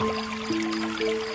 うん。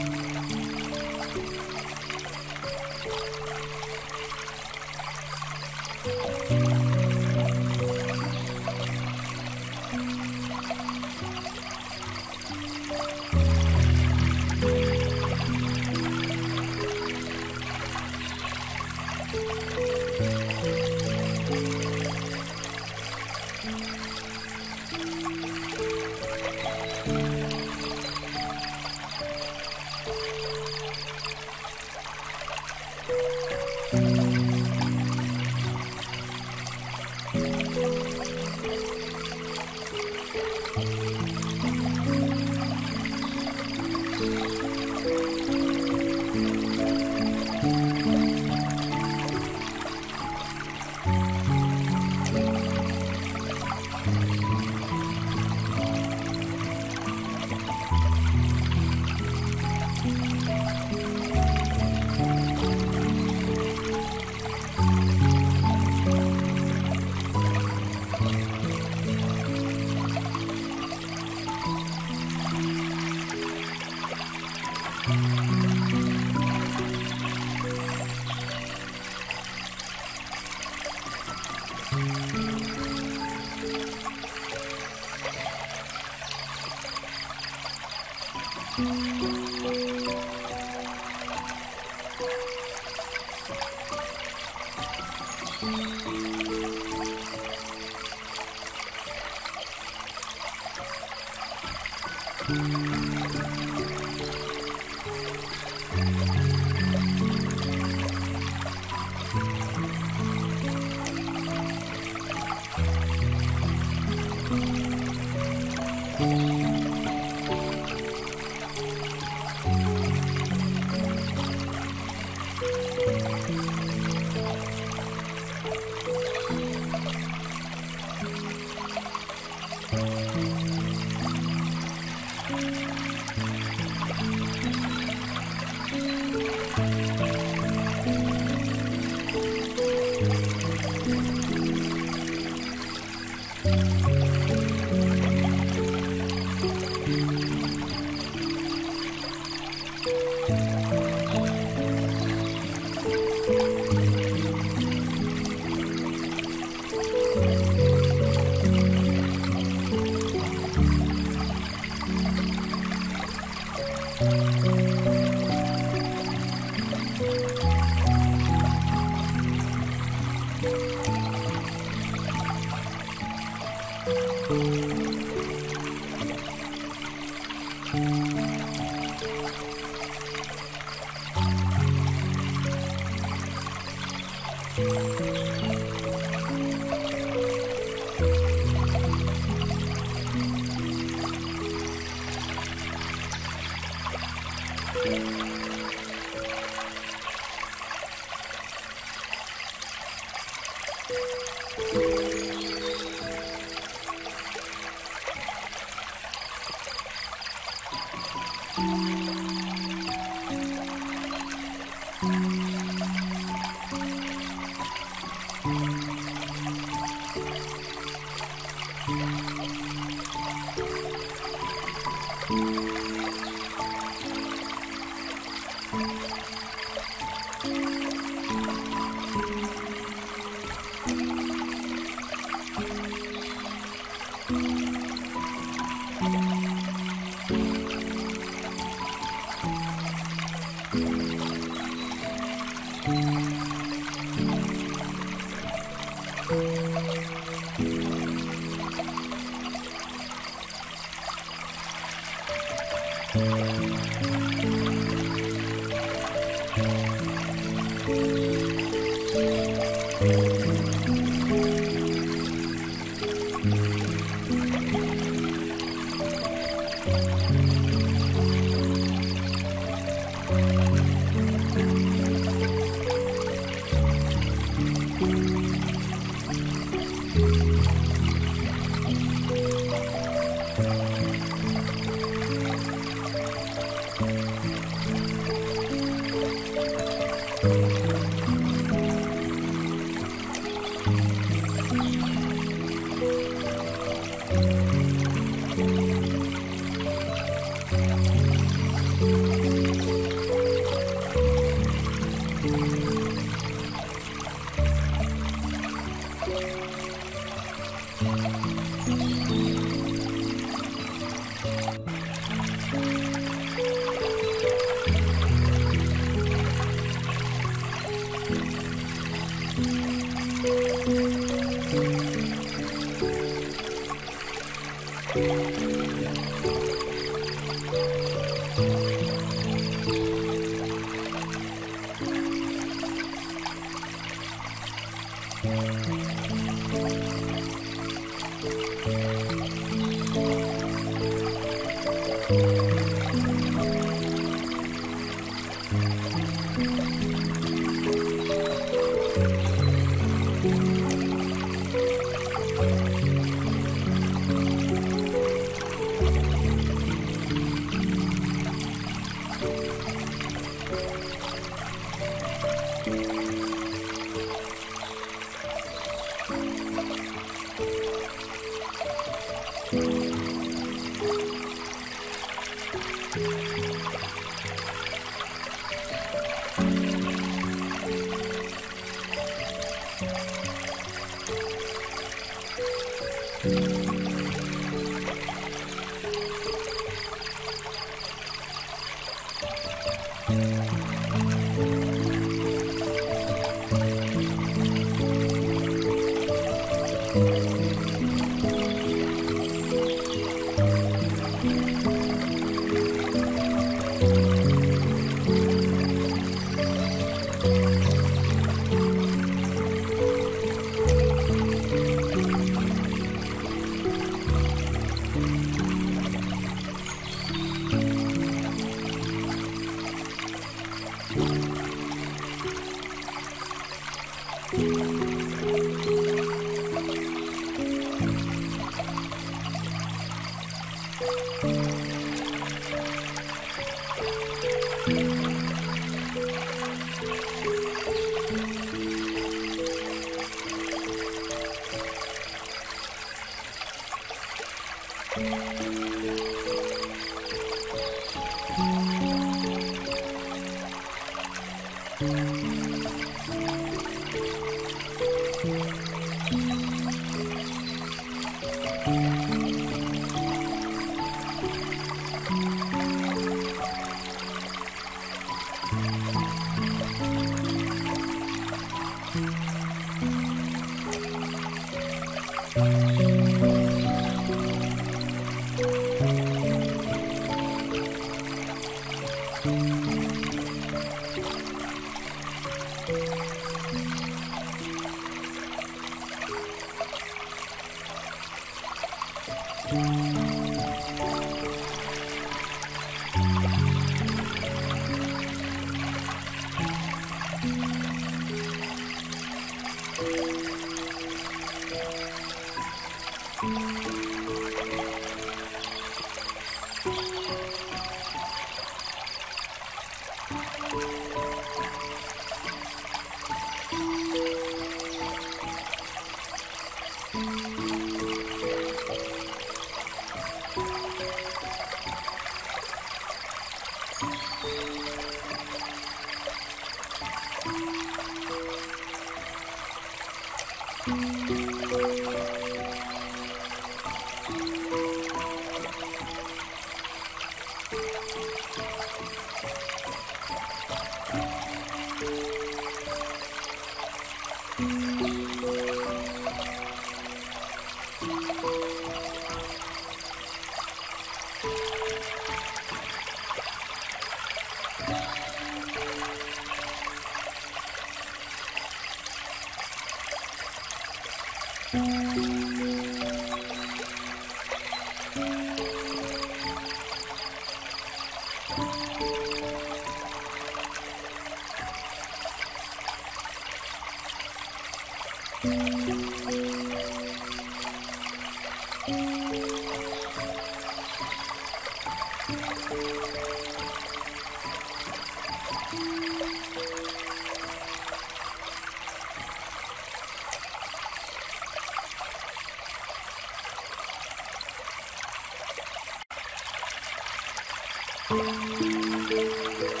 Thank you.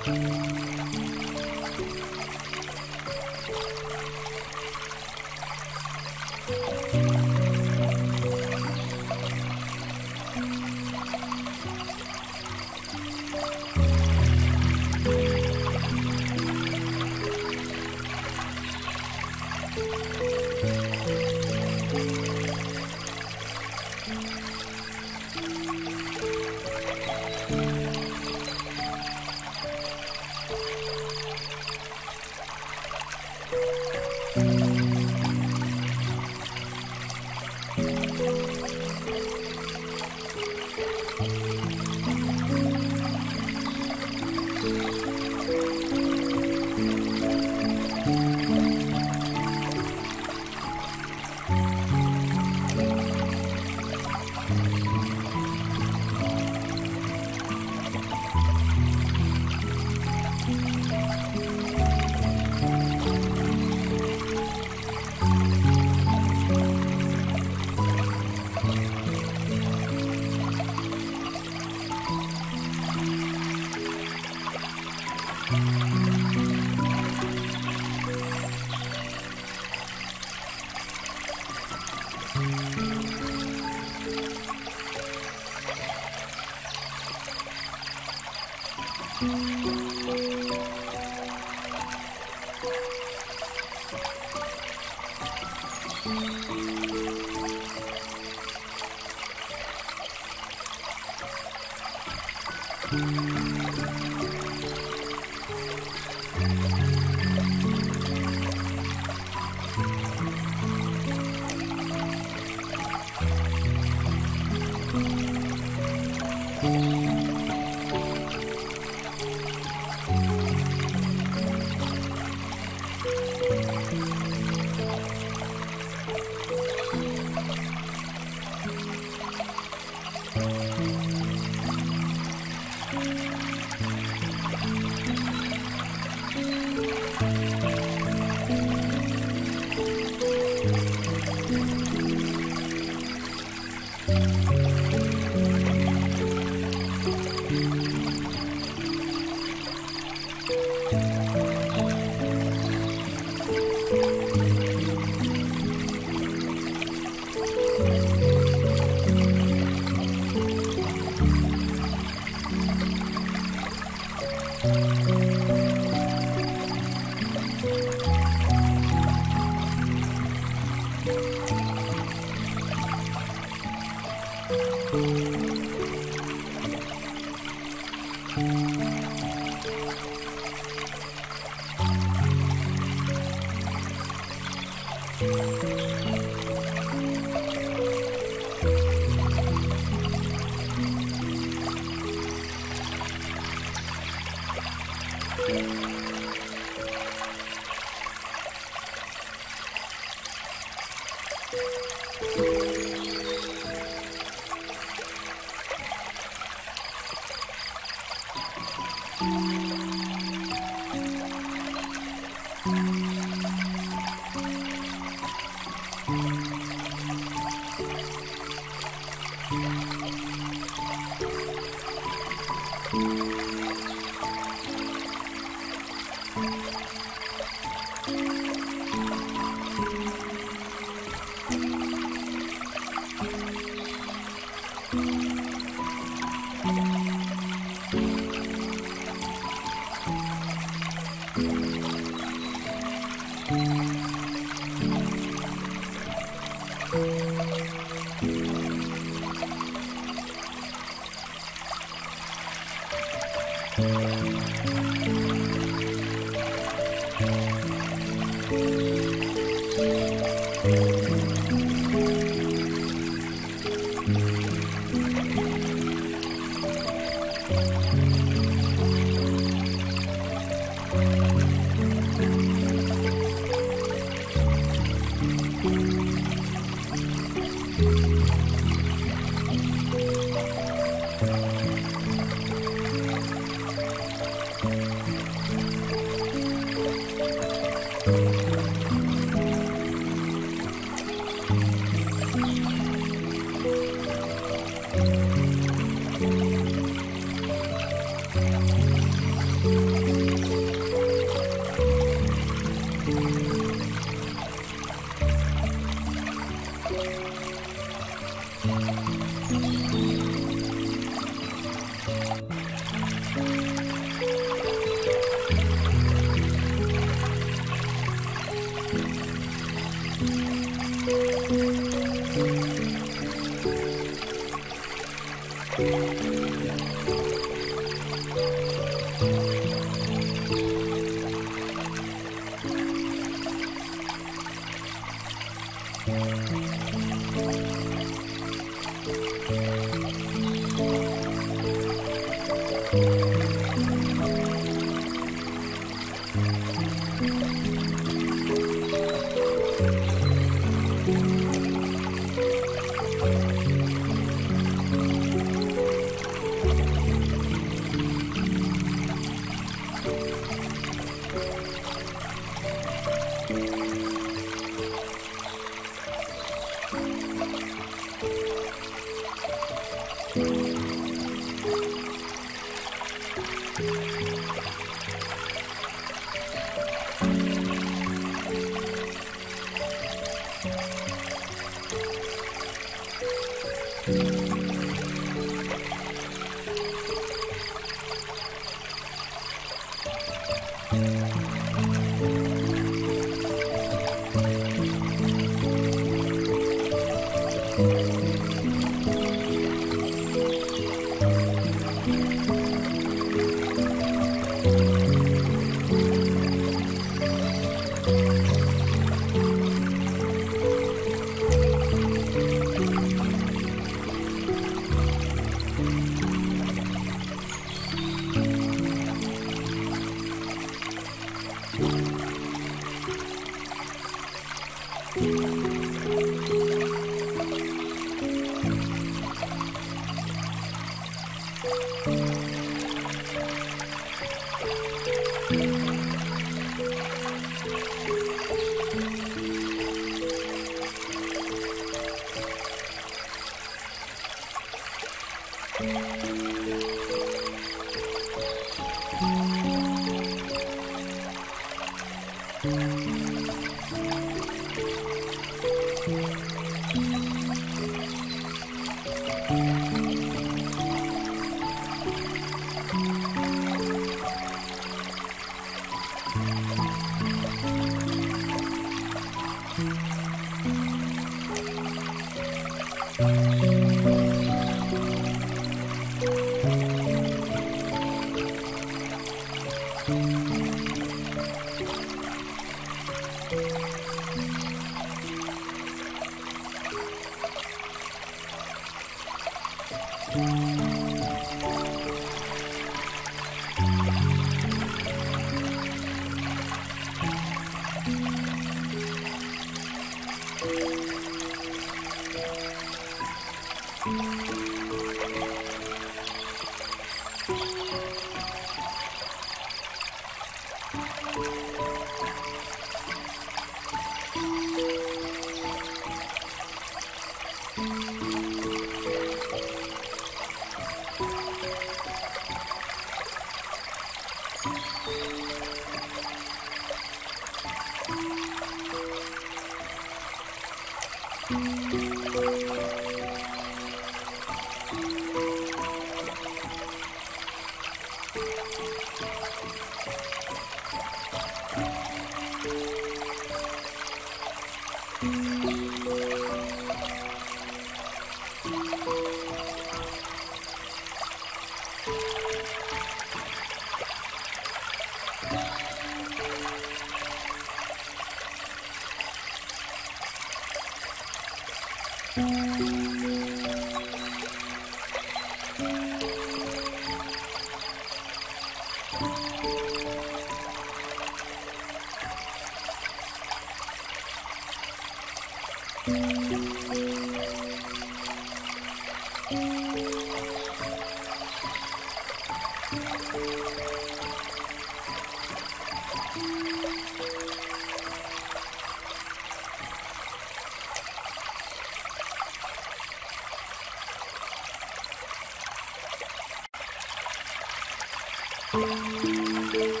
Thank you.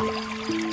Música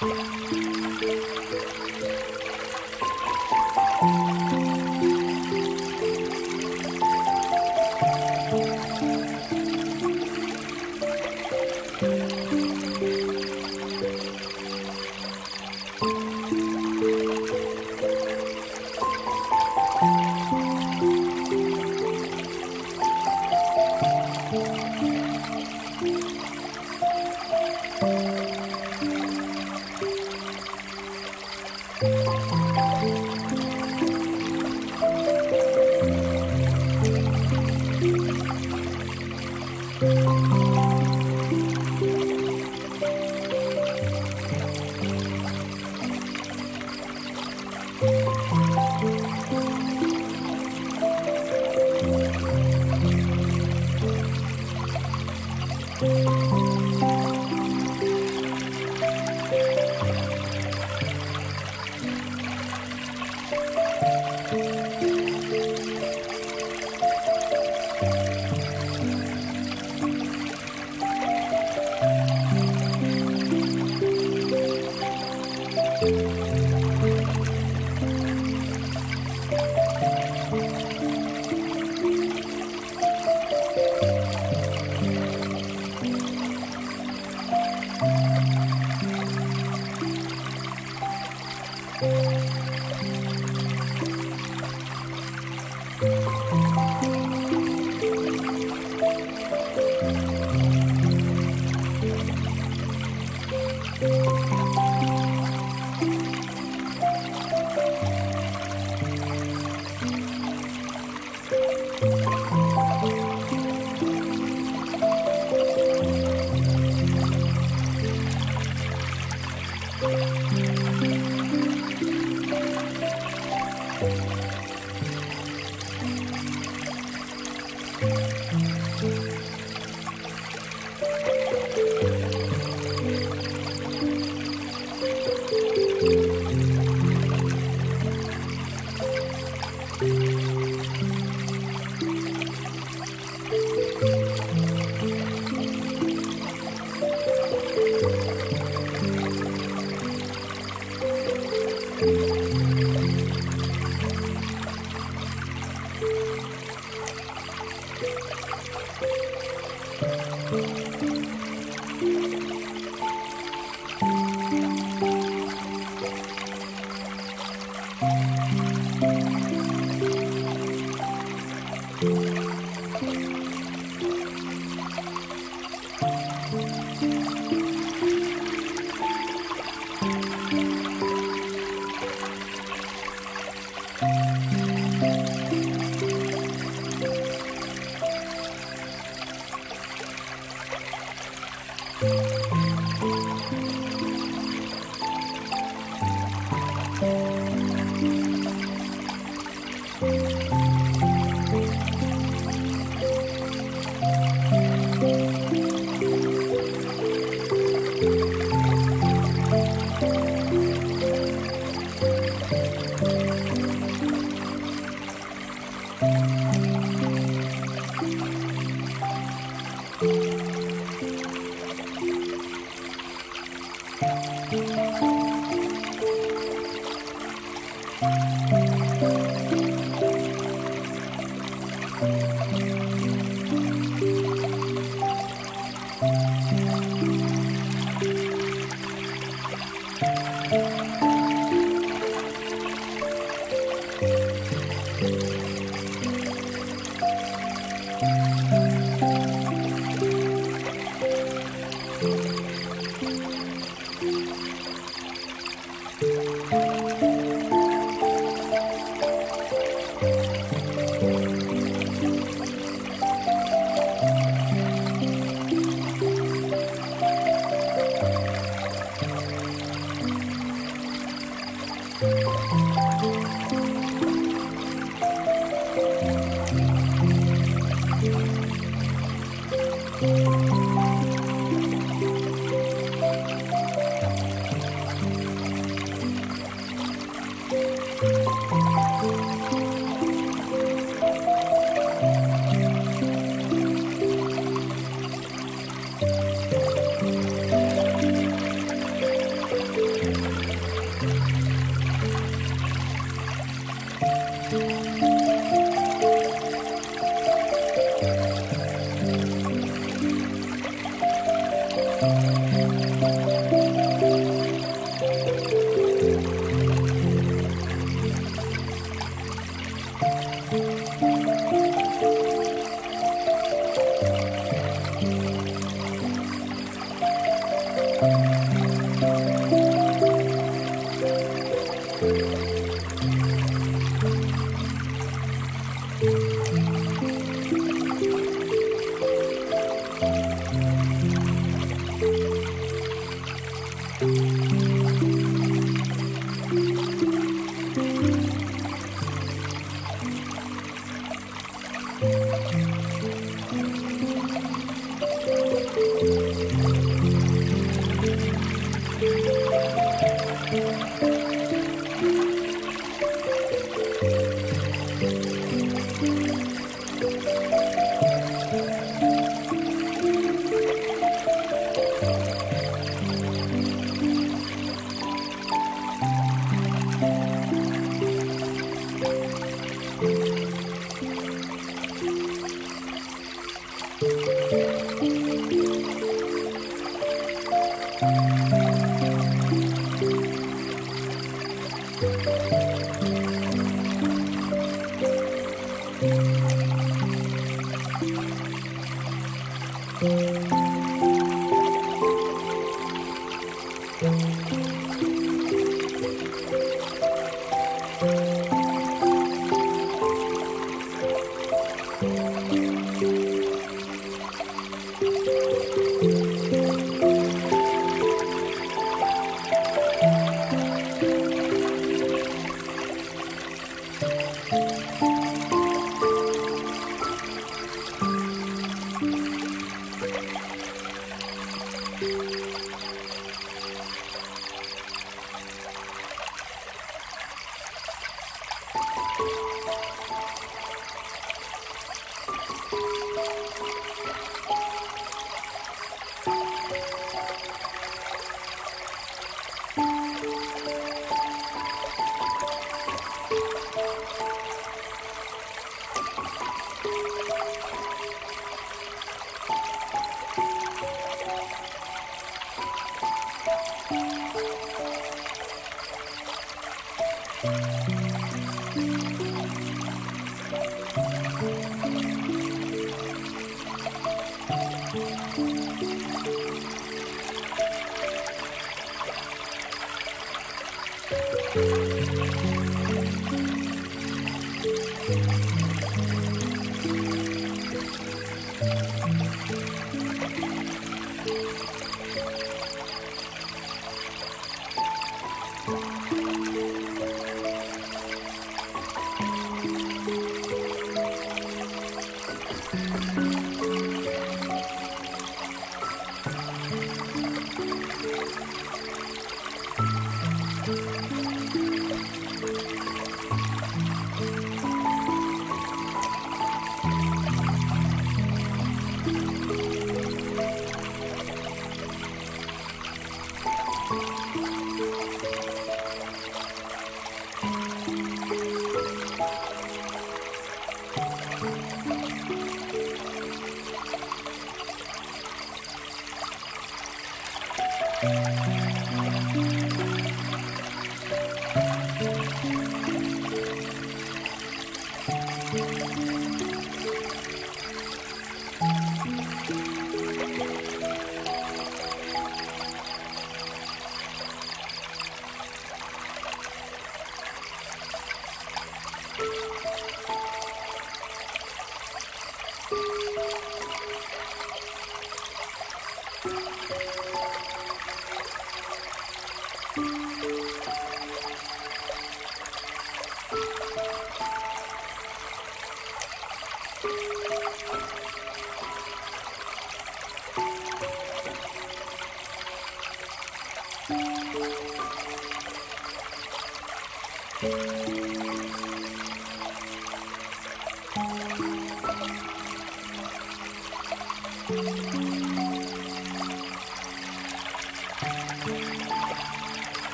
Música